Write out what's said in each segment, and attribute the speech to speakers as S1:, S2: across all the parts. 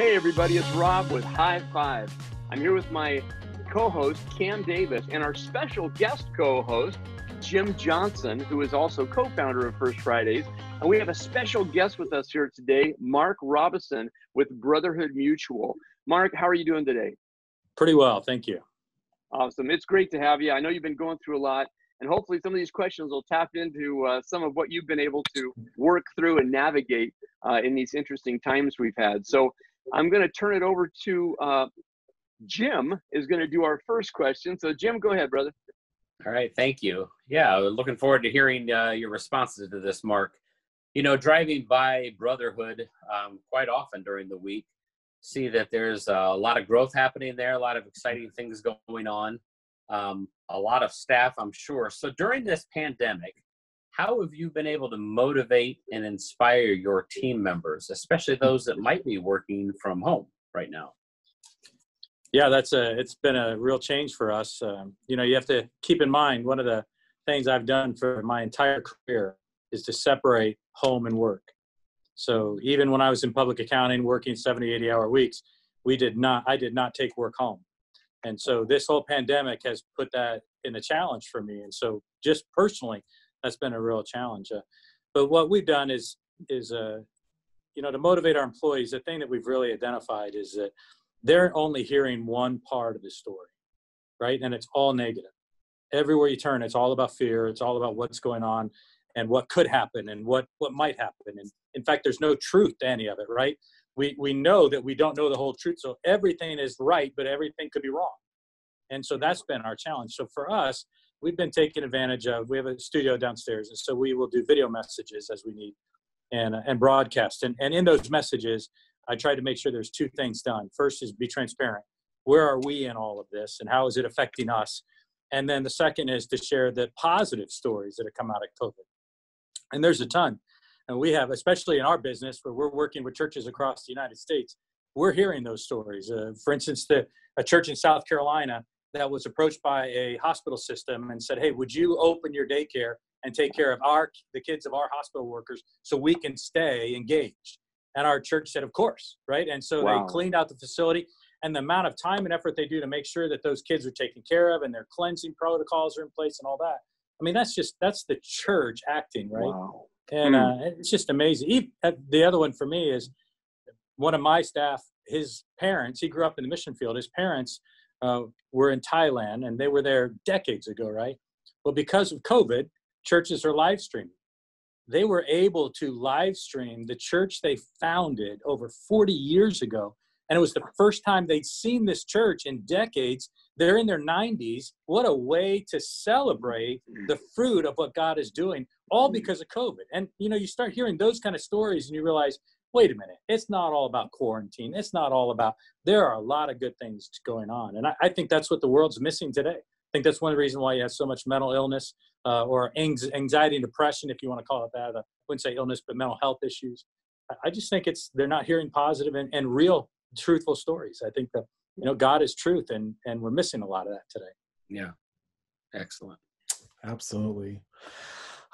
S1: Hey, everybody, it's Rob with High Five. I'm here with my co host, Cam Davis, and our special guest co host, Jim Johnson, who is also co founder of First Fridays. And we have a special guest with us here today, Mark Robison with Brotherhood Mutual. Mark, how are you doing today?
S2: Pretty well, thank you.
S1: Awesome. It's great to have you. I know you've been going through a lot, and hopefully, some of these questions will tap into uh, some of what you've been able to work through and navigate uh, in these interesting times we've had. So, I'm going to turn it over to uh, Jim is going to do our first question. So Jim, go ahead, brother.
S3: All right, thank you. Yeah, looking forward to hearing uh, your responses to this, Mark. You know, driving by Brotherhood um, quite often during the week, see that there's a lot of growth happening there, a lot of exciting things going on, um, a lot of staff, I'm sure. So during this pandemic, how have you been able to motivate and inspire your team members, especially those that might be working from home right now?
S2: Yeah, that's a. It's been a real change for us. Um, you know, you have to keep in mind one of the things I've done for my entire career is to separate home and work. So even when I was in public accounting, working 70, 80 hour weeks, we did not. I did not take work home, and so this whole pandemic has put that in a challenge for me. And so just personally, that's been a real challenge. Uh, but what we've done is is uh, you know to motivate our employees. The thing that we've really identified is that they're only hearing one part of the story, right? And it's all negative. Everywhere you turn, it's all about fear. It's all about what's going on and what could happen and what what might happen. And in fact, there's no truth to any of it, right? We we know that we don't know the whole truth. So everything is right, but everything could be wrong. And so that's been our challenge. So for us, we've been taking advantage of. We have a studio downstairs, and so we will do video messages as we need, and and broadcast. And and in those messages, I try to make sure there's two things done. First is be transparent. Where are we in all of this, and how is it affecting us? And then the second is to share the positive stories that have come out of COVID. And there's a ton. And we have, especially in our business, where we're working with churches across the United States, we're hearing those stories. Uh, for instance, the, a church in South Carolina that was approached by a hospital system and said, "Hey, would you open your daycare and take care of our the kids of our hospital workers so we can stay engaged?" And our church said, "Of course, right?" And so wow. they cleaned out the facility, and the amount of time and effort they do to make sure that those kids are taken care of and their cleansing protocols are in place and all that. I mean, that's just that's the church acting, right? Wow. And mm. uh, it's just amazing. the other one for me is one of my staff. His parents. He grew up in the mission field. His parents uh, were in Thailand and they were there decades ago, right? Well, because of COVID, churches are live streaming. They were able to live stream the church they founded over 40 years ago. And it was the first time they'd seen this church in decades. They're in their 90s. What a way to celebrate the fruit of what God is doing, all because of COVID. And you know, you start hearing those kind of stories and you realize wait a minute, it's not all about quarantine. It's not all about, there are a lot of good things going on. And I, I think that's what the world's missing today. I think that's one of the reasons why you have so much mental illness uh, or anxiety and depression, if you want to call it that. I wouldn't say illness, but mental health issues. I just think it's, they're not hearing positive and, and real truthful stories. I think that, you know, God is truth and, and we're missing a lot of that today.
S3: Yeah. Excellent.
S4: Absolutely.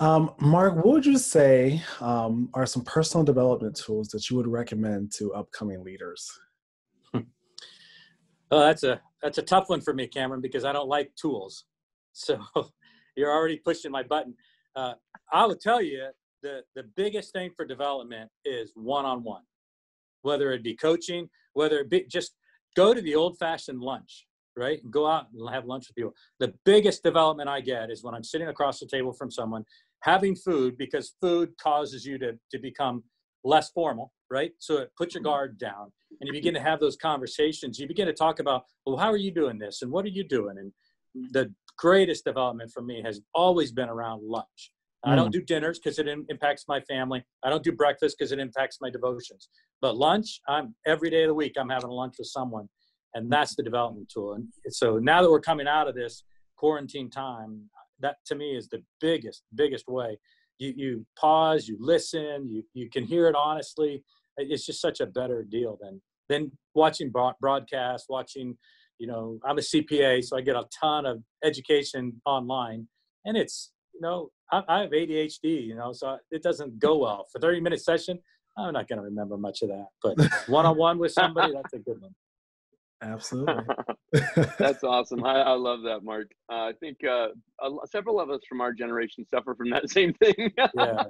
S4: Um, Mark, what would you say um, are some personal development tools that you would recommend to upcoming leaders?
S2: well, that's a that's a tough one for me, Cameron, because I don't like tools. So you're already pushing my button. Uh, I will tell you the the biggest thing for development is one-on-one, whether it be coaching, whether it be just go to the old-fashioned lunch right? Go out and have lunch with people. The biggest development I get is when I'm sitting across the table from someone having food because food causes you to, to become less formal, right? So put your guard down and you begin to have those conversations. You begin to talk about, well, how are you doing this? And what are you doing? And the greatest development for me has always been around lunch. I don't mm. do dinners because it impacts my family. I don't do breakfast because it impacts my devotions. But lunch, I'm every day of the week, I'm having lunch with someone. And that's the development tool. And so now that we're coming out of this quarantine time, that to me is the biggest biggest way you you pause you listen you you can hear it honestly it's just such a better deal than than watching broadcast watching you know i'm a cpa so i get a ton of education online and it's you know i, I have adhd you know so it doesn't go well for 30 minute session I'm not going to remember much of that. But one on one with somebody, that's a good one.
S4: Absolutely.
S1: That's awesome. I, I love that, Mark. Uh, I think uh, a, several of us from our generation suffer from that same thing.
S2: Yeah.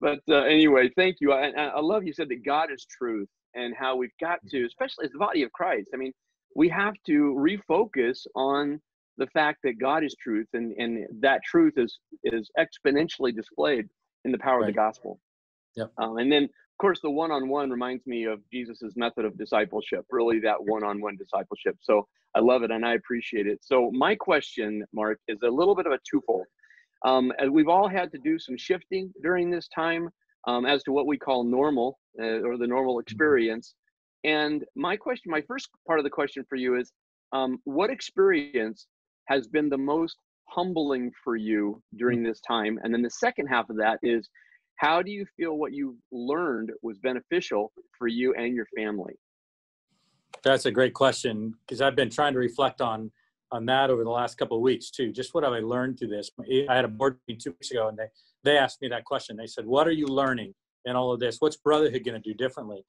S1: but uh, anyway, thank you. I, I love you said that God is truth and how we've got to, especially as the body of Christ. I mean, we have to refocus on the fact that God is truth, and and that truth is is exponentially displayed in the power right. of the gospel.
S2: Yep.
S1: Um, and then course, the one-on-one reminds me of Jesus's method of discipleship. Really, that one-on-one discipleship. So I love it and I appreciate it. So my question, Mark, is a little bit of a twofold. Um, as we've all had to do some shifting during this time um, as to what we call normal uh, or the normal mm-hmm. experience. And my question, my first part of the question for you is, um, what experience has been the most humbling for you during this time? And then the second half of that is, how do you feel what you learned was beneficial for you and your family?
S2: That's a great question because I've been trying to reflect on on that over the last couple of weeks too. Just what have I learned through this? I had a board meeting two weeks ago, and they they asked me that question. They said, "What are you learning in all of this? What's Brotherhood going to do differently?"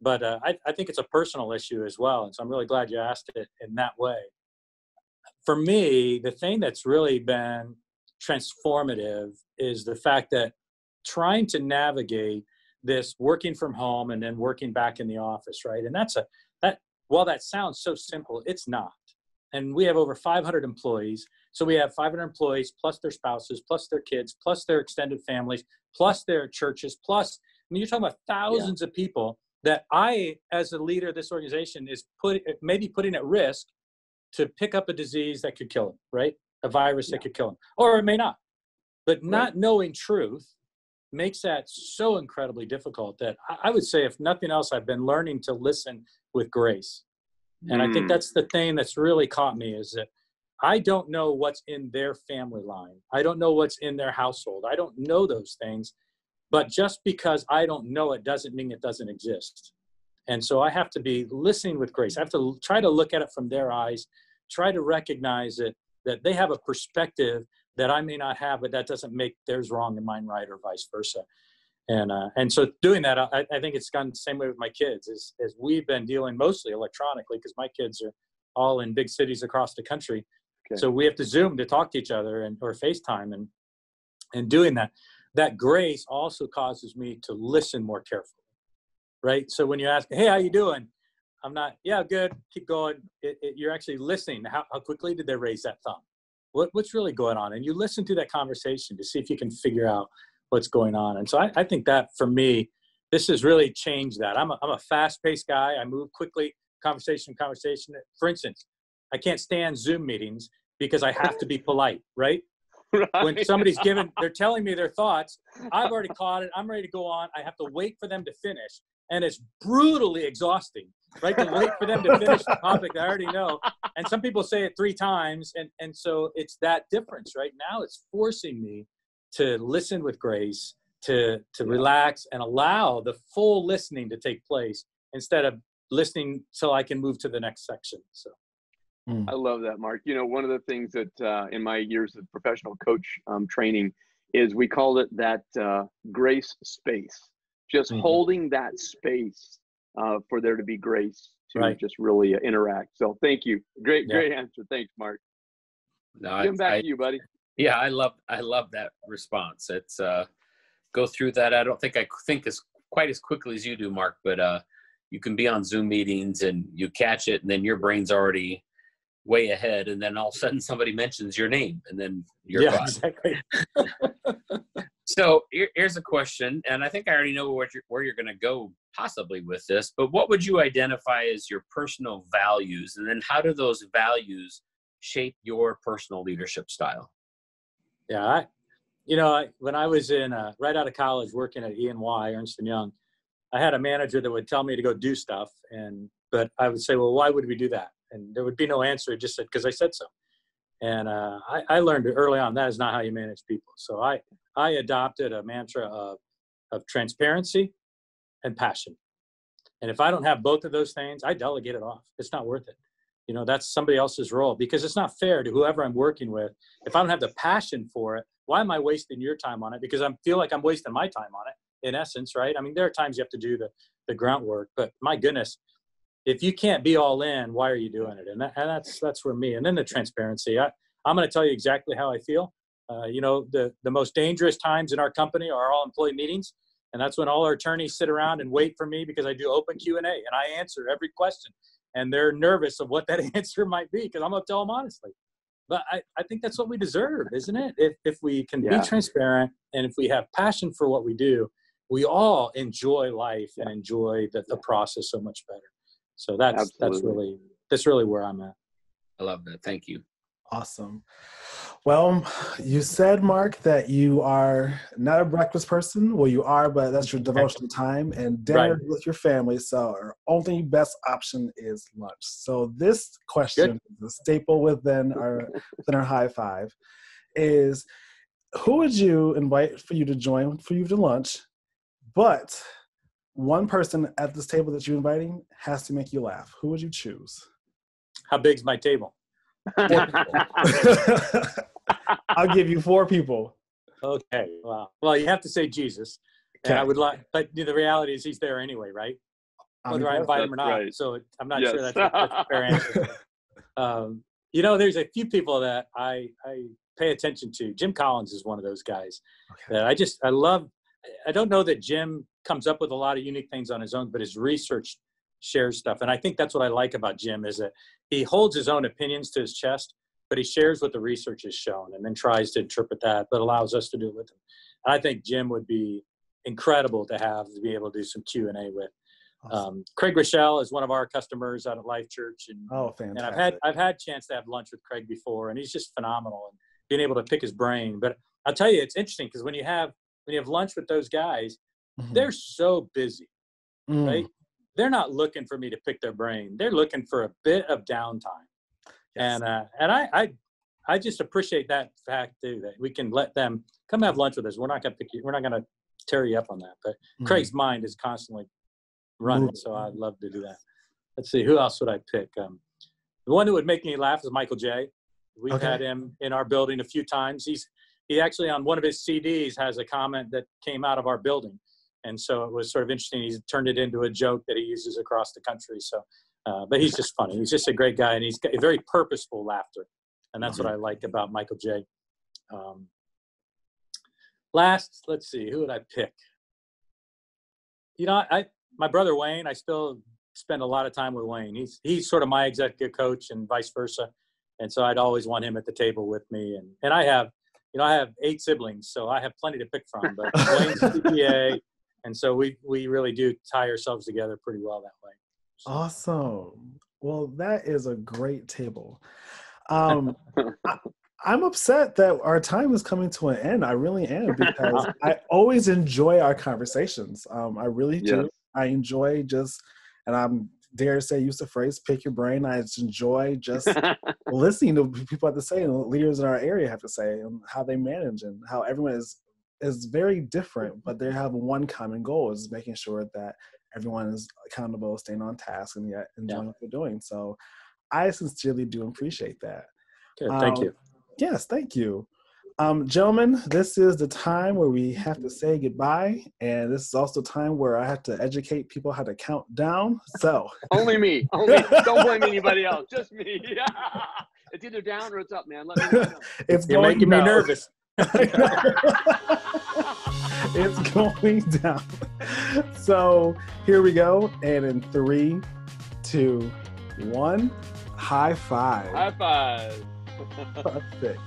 S2: But uh, I, I think it's a personal issue as well, and so I'm really glad you asked it in that way. For me, the thing that's really been transformative is the fact that trying to navigate this working from home and then working back in the office right and that's a that while that sounds so simple it's not and we have over 500 employees so we have 500 employees plus their spouses plus their kids plus their extended families plus their churches plus I mean, you're talking about thousands yeah. of people that i as a leader of this organization is put maybe putting at risk to pick up a disease that could kill them right a virus yeah. that could kill them or it may not but not right. knowing truth makes that so incredibly difficult that I would say, if nothing else, I've been learning to listen with grace. And mm. I think mm. that's the thing that's really caught me is that I don't know what's in their family line. I don't know what's in their household. I don't know those things. But just because I don't know it doesn't mean it doesn't exist. And so I have to be listening with grace. I have to try to look at it from their eyes, try to recognize it, that they have a perspective that I may not have, but that doesn't make theirs wrong and mine right, or vice versa. And uh, and so doing that, I, I think it's gone the same way with my kids. Is as we've been dealing mostly electronically because my kids are all in big cities across the country. Okay. So we have to Zoom to talk to each other and or FaceTime and and doing that. That grace also causes me to listen more carefully, right? So when you ask, "Hey, how you doing?" I'm not, "Yeah, good. Keep going." It, it, you're actually listening. How, how quickly did they raise that thumb? What, what's really going on? And you listen to that conversation to see if you can figure out what's going on. And so i, I think that for me this has really changed that. I'm a, I'm a fast-paced guy. I move quickly conversation conversation. For instance i can't stand zoom meetings because i have to be polite right? Right. when somebody's given they're telling me their thoughts i've already caught it i'm ready to go on i have to wait for them to finish and it's brutally exhausting right? To wait for them to finish the topic i already know. And some people say it three times and and so it's that difference right? Now it's forcing me to listen with grace to to relax and allow the full listening to take place instead of listening so i can move to the next section so.
S1: Mm. i love that mark. You know one of the things that uh, in my years of professional coach um, training is we called it that uh, grace space. Just mm-hmm. holding that space uh, for there to be grace to right. just really uh, interact. So thank you. Great, yeah. great answer. Thanks, Mark. No, Jim, back I, to you, buddy.
S3: Yeah, I love, I love that response. It's uh, go through that. I don't think I think as quite as quickly as you do, Mark, but uh, you can be on Zoom meetings and you catch it, and then your brain's already way ahead, and then all of a sudden somebody mentions your name, and then you're
S2: yeah, exactly.
S3: So here, here's a question, and I think I already know where you're, where you're going to go possibly with this. But what would you identify as your personal values, and then how do those values shape your personal leadership style?
S2: Yeah, I, you know, I, when I was in uh, right out of college working at E&Y Ernst and Young, I had a manager that would tell me to go do stuff, and but I would say, well, why would we do that? And there would be no answer. It just said because I said so. And uh, I, I learned early on that is not how you manage people. So I I adopted a mantra of, of transparency and passion. And if I don't have both of those things, I delegate it off. It's not worth it. You know, that's somebody else's role because it's not fair to whoever I'm working with. If I don't have the passion for it, why am I wasting your time on it? Because I feel like I'm wasting my time on it. in essence, right? I mean, there are times you have to do the the grunt work, but my goodness, if you can't be all in, why are you doing it? And, that, and that's that's where me. And then the transparency. I, I'm going to tell you exactly how I feel. Uh, you know, the the most dangerous times in our company are all employee meetings, and that's when all our attorneys sit around and wait for me because I do open Q and A and I answer every question, and they're nervous of what that answer might be because I'm going to tell them honestly. But I, I think that's what we deserve, isn't it? If if we can yeah. be transparent and if we have passion for what we do, we all enjoy life and enjoy the, the process so much better. So that's Absolutely. that's really that's really where I'm at.
S3: I love that. Thank you.
S4: Awesome. Well, you said, Mark, that you are not a breakfast person. Well, you are, but that's your devotional time and dinner right. with your family. So, our only best option is lunch. So, this question, the staple within our within our high five, is who would you invite for you to join for you to lunch? But one person at this table that you're inviting has to make you laugh. Who would you choose?
S2: How big's my table?
S4: I'll give you four people.
S2: Okay. Wow. Well, you have to say Jesus. Okay. And I would like, but the reality is he's there anyway, right? Whether I, invite him or not. Right. So I'm not yes. sure that's a, that's a fair answer. um, you know, there's a few people that I I pay attention to. Jim Collins is one of those guys okay. that I just I love. I don't know that Jim comes up with a lot of unique things on his own, but his research shares stuff. And I think that's what I like about Jim is that he holds his own opinions to his chest, but he shares what the research has shown and then tries to interpret that, but allows us to do it with him. And I think Jim would be incredible to have to be able to do some Q and A with. Awesome. Um, Craig Groeschel is one of our customers out at Life Church, and
S4: oh, fantastic!
S2: And I've had I've had chance to have lunch with Craig before, and he's just phenomenal and being able to pick his brain. But I'll tell you, it's interesting because when you have when you have lunch with those guys, mm-hmm. they're so busy, mm. right? They're not looking for me to pick their brain. They're looking for a bit of downtime, yes. and uh, and I, I I just appreciate that fact too that we can let them come have lunch with us. We're not gonna pick you. We're not gonna tear you up on that. But mm-hmm. Craig's mind is constantly running, so I'd love to do that. Let's see, who else would I pick? Um, the one who would make me laugh is Michael J. We've okay. had him in our building a few times. He's he actually on one of his CDs has a comment that came out of our building, and so it was sort of interesting. He's turned it into a joke that he uses across the country. So, uh, but he's just funny. He's just a great guy, and he's got a very purposeful laughter, and that's mm-hmm. what I like about Michael J. Um, last, let's see, who would I pick? You know, I my brother Wayne. I still spend a lot of time with Wayne. He's he's sort of my executive coach, and vice versa. And so I'd always want him at the table with me, and and I have you know, I have eight siblings, so I have plenty to pick from. But Wayne's CPA, and so we we really do tie ourselves together pretty well that way.
S4: So. Awesome. Well, that is a great table. Um, I, I'm upset that our time is coming to an end. I really am because I always enjoy our conversations. Um, I really do. Yes. I enjoy just, and I'm dare say use the phrase pick your brain. I just enjoy just listening to people have to say and leaders in our area have to say and how they manage and how everyone is is very different, but they have one common goal is making sure that everyone is accountable, staying on task, and yet enjoying yeah. what they're doing. So I sincerely do appreciate that.
S2: Good, thank um, you.
S4: Yes, thank you. Um, gentlemen, this is the time where we have to say goodbye, and this is also time where I have to educate people how to count down. So
S1: only me, only don't blame anybody else, just me. it's either down or it's up, man. Let me know.
S4: it's
S2: You're making
S4: down.
S2: me nervous.
S4: it's going down. So here we go, and in three, two, one, high five.
S1: High five.
S4: Perfect.